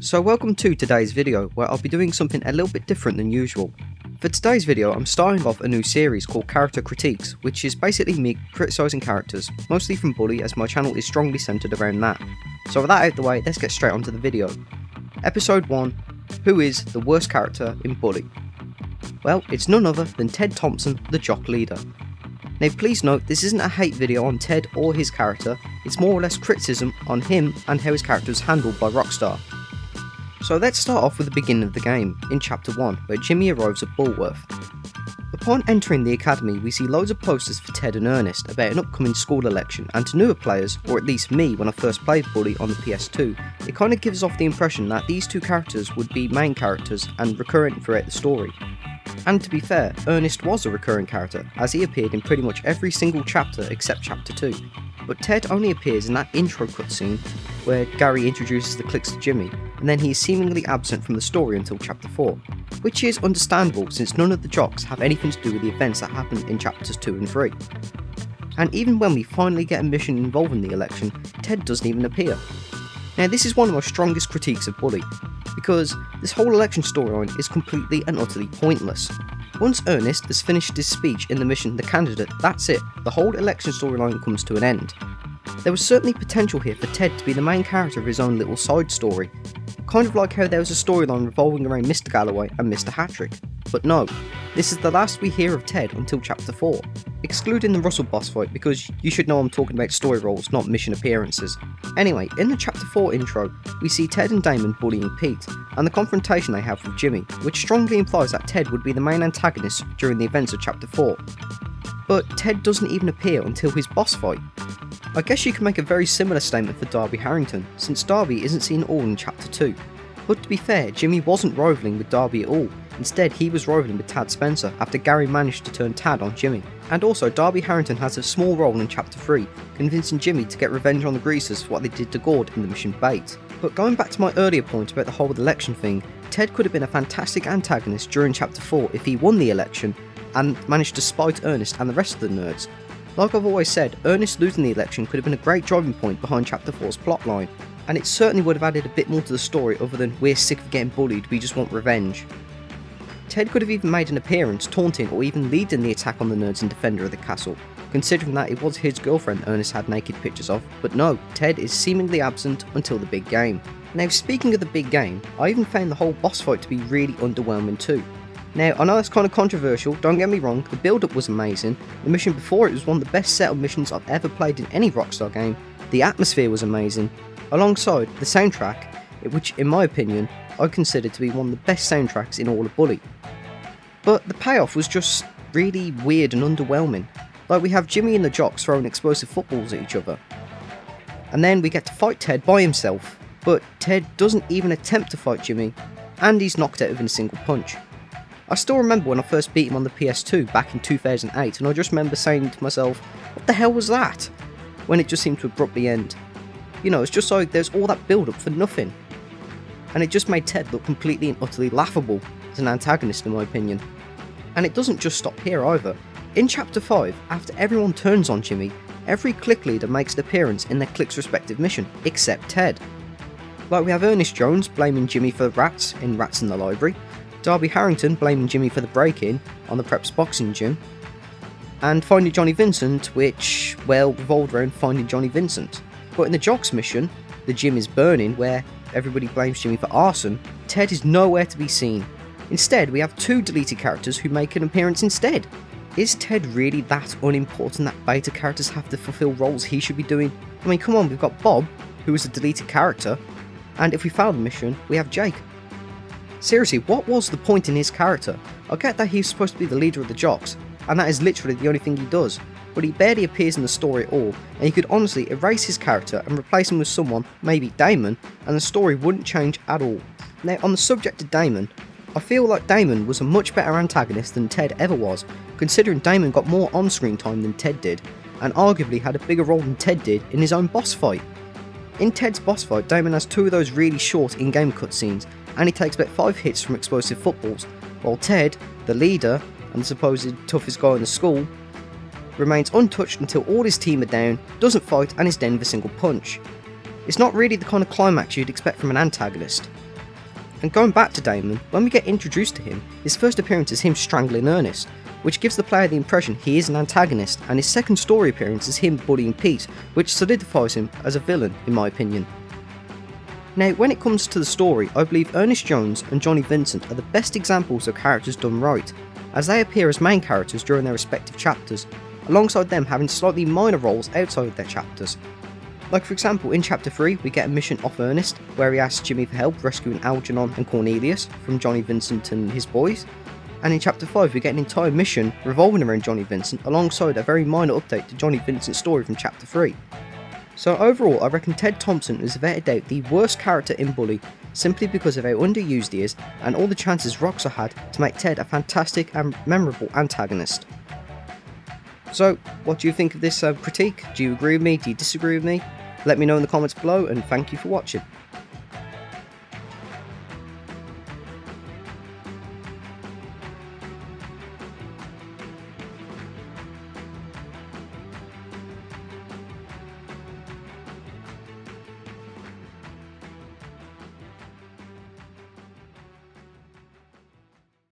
So welcome to today's video where I'll be doing something a little bit different than usual. For today's video I'm starting off a new series called Character Critiques which is basically me criticising characters, mostly from Bully as my channel is strongly centred around that. So with that out the way let's get straight onto the video. Episode 1 Who is the worst character in Bully? Well, it's none other than Ted Thompson, the jock leader. Now please note this isn't a hate video on Ted or his character, it's more or less criticism on him and how his character was handled by Rockstar. So let's start off with the beginning of the game, in chapter 1, where Jimmy arrives at Bullworth. Upon entering the academy, we see loads of posters for Ted and Ernest about an upcoming school election, and to newer players, or at least me when I first played Bully on the PS2, it kind of gives off the impression that these two characters would be main characters and recurrent throughout the story. And to be fair, Ernest was a recurring character, as he appeared in pretty much every single chapter except chapter 2. But Ted only appears in that intro cutscene where Gary introduces the cliques to Jimmy, and then he is seemingly absent from the story until chapter 4, which is understandable since none of the jocks have anything to do with the events that happen in chapters 2 and 3. And even when we finally get a mission involving the election, Ted doesn't even appear. Now this is one of my strongest critiques of Bully, because this whole election storyline is completely and utterly pointless. Once Ernest has finished his speech in the mission The Candidate, that's it, the whole election storyline comes to an end. There was certainly potential here for Ted to be the main character of his own little side story, kind of like how there was a storyline revolving around Mr. Galloway and Mr. Hattrick. But no, this is the last we hear of Ted until chapter 4, excluding the Russell boss fight because you should know I'm talking about story roles, not mission appearances. Anyway, in the chapter 4 intro, we see Ted and Damon bullying Pete, and the confrontation they have with Jimmy, which strongly implies that Ted would be the main antagonist during the events of chapter 4. But Ted doesn't even appear until his boss fight. I guess you can make a very similar statement for Darby Harrington, since Darby isn't seen all in chapter 2. But to be fair, Jimmy wasn't rivaling with Darby at all, instead he was rivaling with Tad Spencer after Gary managed to turn Tad on Jimmy. And also, Darby Harrington has a small role in chapter 3, convincing Jimmy to get revenge on the Greasers for what they did to Gord in the mission Bait. But going back to my earlier point about the whole election thing, Ted could have been a fantastic antagonist during chapter 4 if he won the election and managed to spite Ernest and the rest of the nerds. Like I've always said, Ernest losing the election could have been a great driving point behind chapter 4's plotline, and it certainly would have added a bit more to the story other than we're sick of getting bullied, we just want revenge. Ted could have even made an appearance, taunting or even leading the attack on the nerds and Defender of the Castle, considering that it was his girlfriend Ernest had naked pictures of, but no, Ted is seemingly absent until the big game. Now speaking of the big game, I even found the whole boss fight to be really underwhelming too. Now, I know that's kind of controversial, don't get me wrong, the build up was amazing, the mission before it was one of the best set of missions I've ever played in any Rockstar game, the atmosphere was amazing, alongside the soundtrack, which in my opinion, I consider to be one of the best soundtracks in all of Bully. But the payoff was just really weird and underwhelming. Like we have Jimmy and the jocks throwing explosive footballs at each other. And then we get to fight Ted by himself, but Ted doesn't even attempt to fight Jimmy, and he's knocked out within a single punch. I still remember when I first beat him on the PS2 back in 2008, and I just remember saying to myself, what the hell was that? When it just seemed to abruptly end. You know, it's just like there's all that build up for nothing. And it just made Ted look completely and utterly laughable as an antagonist, in my opinion. And it doesn't just stop here either. In Chapter 5, after everyone turns on Jimmy, every clique leader makes an appearance in their clique's respective mission, except Ted. Like we have Ernest Jones blaming Jimmy for the rats in Rats in the Library, Darby Harrington blaming Jimmy for the break-in on the Preps boxing gym, and Finding Johnny Vincent, which, well, revolved around finding Johnny Vincent. But in the Jocks mission, the gym is burning, where everybody blames Jimmy for arson, Ted is nowhere to be seen. Instead, we have two deleted characters who make an appearance instead. Is Ted really that unimportant that beta characters have to fulfill roles he should be doing? I mean, come on, we've got Bob, who is a deleted character, and if we fail the mission, we have Jake, Seriously, what was the point in his character? I get that he's supposed to be the leader of the jocks, and that is literally the only thing he does, but he barely appears in the story at all, and you could honestly erase his character and replace him with someone, maybe Damon, and the story wouldn't change at all. Now, on the subject of Damon, I feel like Damon was a much better antagonist than Ted ever was, considering Damon got more on screen time than Ted did, and arguably had a bigger role than Ted did in his own boss fight. In Ted's boss fight, Damon has two of those really short in game cutscenes, and he takes about 5 hits from explosive footballs, while Ted, the leader and the supposed toughest guy in the school, remains untouched until all his team are down, doesn't fight, and is dead with a single punch. It's not really the kind of climax you'd expect from an antagonist. And going back to Damon, when we get introduced to him, his first appearance is him strangling Ernest, which gives the player the impression he is an antagonist, and his second story appearance is him bullying Pete, which solidifies him as a villain, in my opinion. Now, when it comes to the story, I believe Ernest Jones and Johnny Vincent are the best examples of characters done right, as they appear as main characters during their respective chapters, alongside them having slightly minor roles outside of their chapters. Like for example, in chapter 3 we get a mission off Ernest, where he asks Jimmy for help rescuing Algernon and Cornelius from Johnny Vincent and his boys, and in chapter 5 we get an entire mission revolving around Johnny Vincent alongside a very minor update to Johnny Vincent's story from chapter 3. So overall, I reckon Ted Thompson is without a doubt the worst character in Bully, simply because of how underused he is and all the chances Rockstar had to make Ted a fantastic and memorable antagonist. So, what do you think of this uh, critique? Do you agree with me? Do you disagree with me? Let me know in the comments below and thank you for watching.